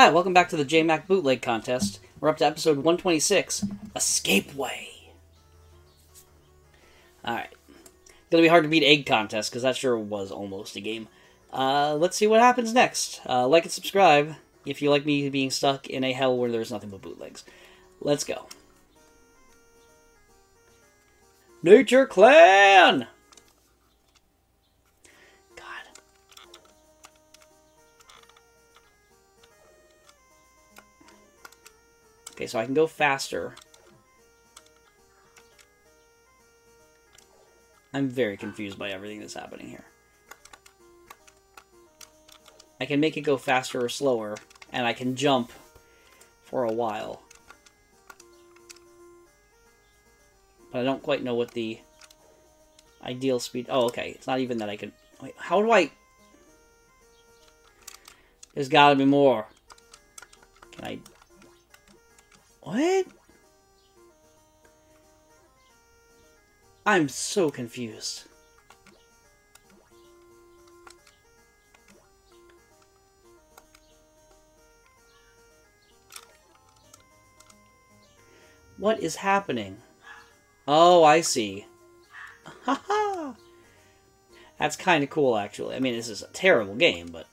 Hi, welcome back to the JMaq Bootleg Contest. We're up to episode 126, Escape Way. Alright. Gonna be hard to beat Egg Contest, because that sure was almost a game. Uh, let's see what happens next. Uh, like and subscribe if you like me being stuck in a hell where there's nothing but bootlegs. Let's go. Nature Clan! Okay, so I can go faster. I'm very confused by everything that's happening here. I can make it go faster or slower, and I can jump for a while. But I don't quite know what the ideal speed... Oh, okay. It's not even that I can... Wait, how do I... There's gotta be more. Can I... What? I'm so confused. What is happening? Oh, I see. Haha! That's kind of cool, actually. I mean, this is a terrible game, but...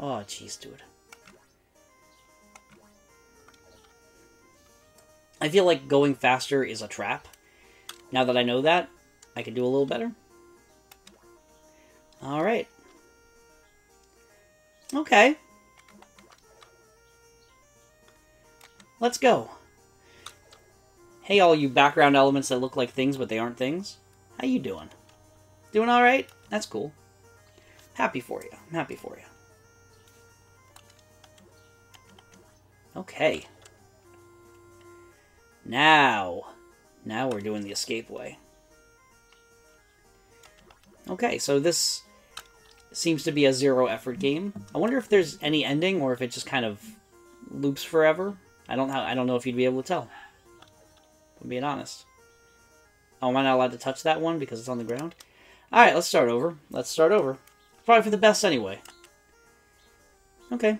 Oh, jeez, dude. I feel like going faster is a trap. Now that I know that, I can do a little better. Alright. Okay. Let's go. Hey, all you background elements that look like things, but they aren't things. How you doing? Doing alright? That's cool. Happy for you. I'm happy for you. Okay. Now. Now we're doing the escape way. Okay, so this seems to be a zero effort game. I wonder if there's any ending or if it just kind of loops forever. I don't know. I don't know if you'd be able to tell. I'm being honest. Oh, am I not allowed to touch that one because it's on the ground? Alright, let's start over. Let's start over. Probably for the best anyway. Okay.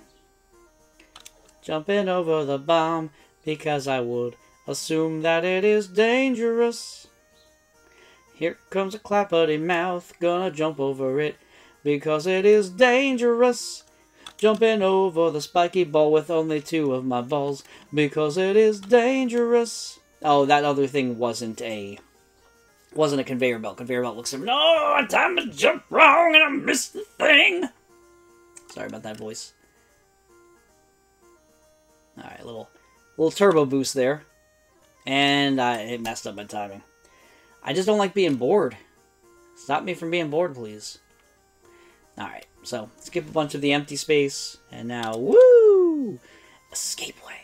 Jumping over the bomb because I would assume that it is dangerous. Here comes a clappity mouth, gonna jump over it because it is dangerous. Jumping over the spiky ball with only two of my balls because it is dangerous. Oh, that other thing wasn't a wasn't a conveyor belt. Conveyor belt looks like no oh, time to jump wrong and I missed the thing. Sorry about that voice. All right, little little turbo boost there, and it messed up my timing. I just don't like being bored. Stop me from being bored, please. Alright, so skip a bunch of the empty space, and now, woo! Escape way.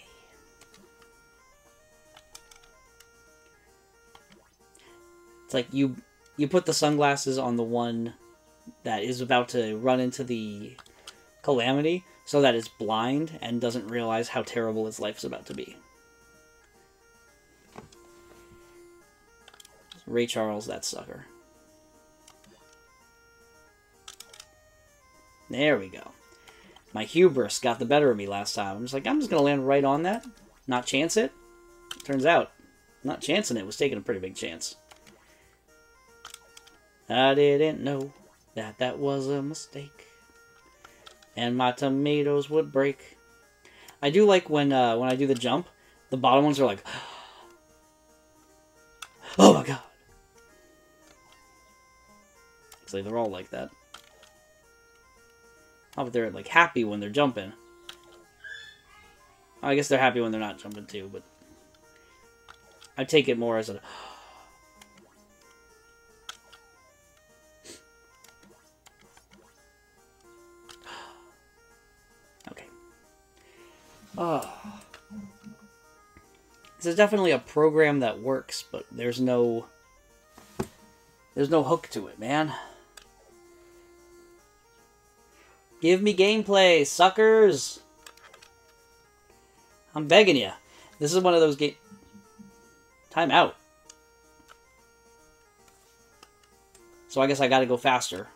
It's like you you put the sunglasses on the one that is about to run into the calamity so that it's blind and doesn't realize how terrible its life is about to be. Ray Charles, that sucker. There we go. My hubris got the better of me last time. I'm just like, I'm just going to land right on that. Not chance it. Turns out, not chancing it was taking a pretty big chance. I didn't know that that was a mistake. And my tomatoes would break. I do like when uh, when I do the jump, the bottom ones are like, oh my god. Actually, they're all like that. Oh, but they're like happy when they're jumping. I guess they're happy when they're not jumping too, but I take it more as a Oh. This is definitely a program that works, but there's no there's no hook to it, man. Give me gameplay, suckers! I'm begging you. This is one of those game... Time out. So I guess I gotta go faster.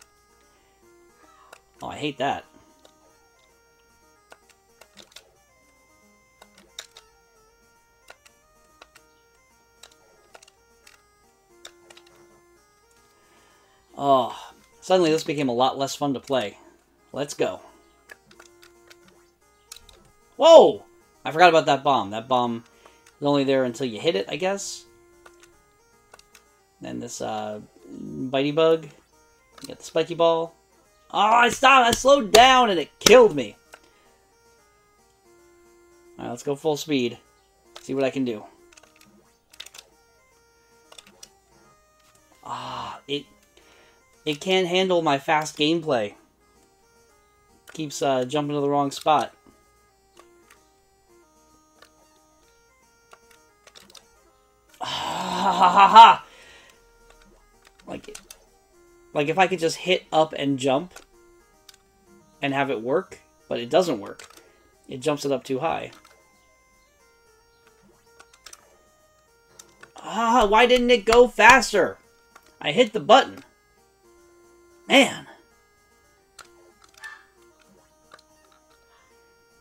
Oh, I hate that. Oh, suddenly this became a lot less fun to play. Let's go. Whoa! I forgot about that bomb. That bomb is only there until you hit it, I guess. Then this uh, bitey bug. You get the spiky ball. Oh, I stopped! I slowed down and it killed me. Alright, let's go full speed. See what I can do. Ah, it it can't handle my fast gameplay. Keeps uh, jumping to the wrong spot. Ha ha ha ha! Like, like if I could just hit up and jump and have it work, but it doesn't work. It jumps it up too high. Ah, why didn't it go faster? I hit the button. Man.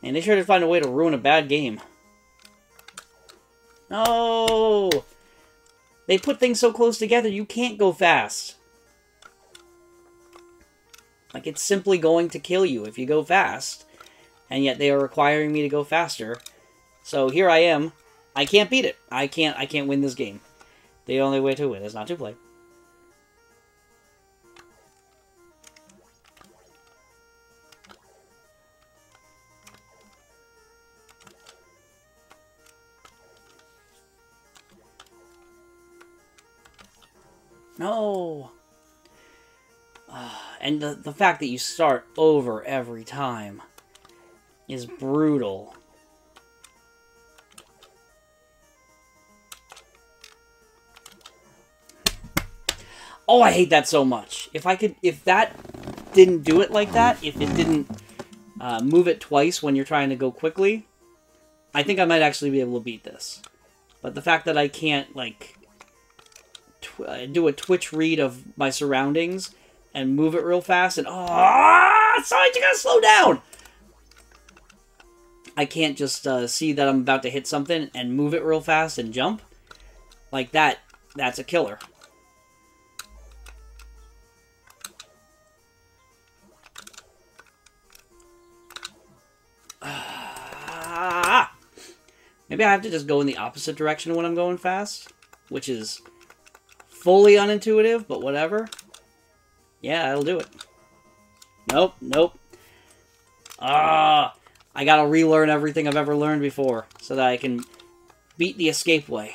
And they sure did find a way to ruin a bad game. No! They put things so close together, you can't go fast. Like, it's simply going to kill you if you go fast. And yet they are requiring me to go faster. So here I am. I can't beat it. I can't I can't win this game. The only way to win is not to play. No. Uh, and the, the fact that you start over every time is brutal. Oh, I hate that so much. If I could, if that didn't do it like that, if it didn't uh, move it twice when you're trying to go quickly, I think I might actually be able to beat this. But the fact that I can't, like, do a Twitch read of my surroundings and move it real fast and oh sorry you gotta slow down. I can't just uh, see that I'm about to hit something and move it real fast and jump. Like that that's a killer. Maybe I have to just go in the opposite direction when I'm going fast, which is fully unintuitive, but whatever. Yeah, that'll do it. Nope, nope. Ah, I gotta relearn everything I've ever learned before so that I can beat the escape way.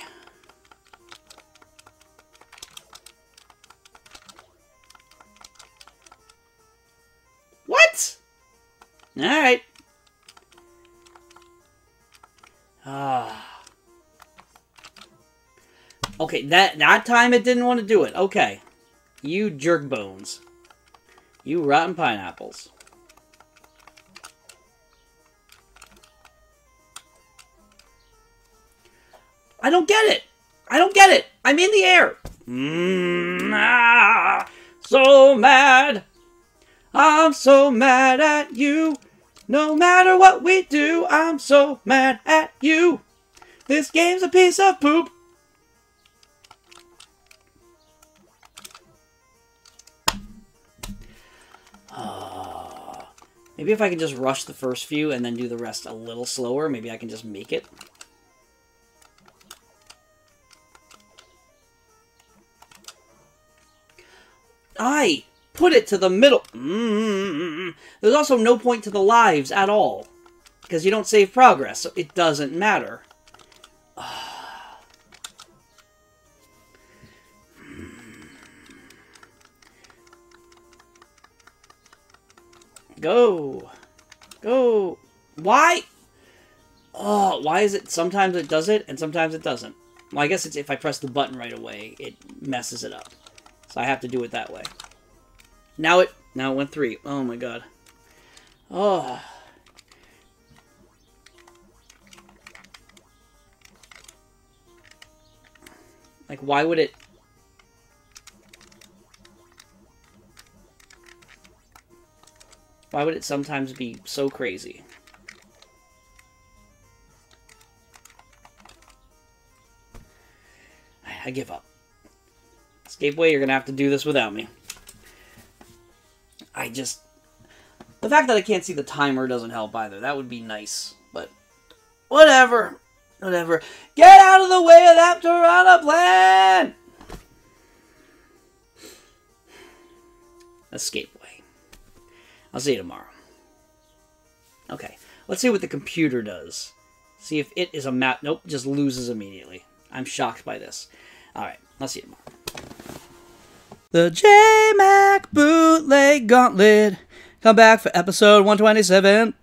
What? Alright. Ah. Okay, that that time it didn't want to do it. Okay. You jerk bones. You rotten pineapples. I don't get it. I don't get it. I'm in the air. Mm, ah, so mad. I'm so mad at you. No matter what we do, I'm so mad at you. This game's a piece of poop. Maybe if I can just rush the first few and then do the rest a little slower, maybe I can just make it. I put it to the middle. Mm-hmm. There's also no point to the lives at all. Because you don't save progress, so it doesn't matter. Go. Go. Why? Oh, why is it sometimes it does it and sometimes it doesn't? Well, I guess it's if I press the button right away, it messes it up. So I have to do it that way. Now it now it went three. Oh my god. Oh. Like, why would it... Why would it sometimes be so crazy? I give up. Escapeway, you're going to have to do this without me. I just... The fact that I can't see the timer doesn't help either. That would be nice, but... Whatever. Whatever. Get out of the way of that Piranha Plant! Escapeway. I'll see you tomorrow. Okay, let's see what the computer does. See if it is a map. Nope, just loses immediately. I'm shocked by this. Alright, I'll see you tomorrow. The JMaq Bootleg Gauntlet. Come back for episode 127.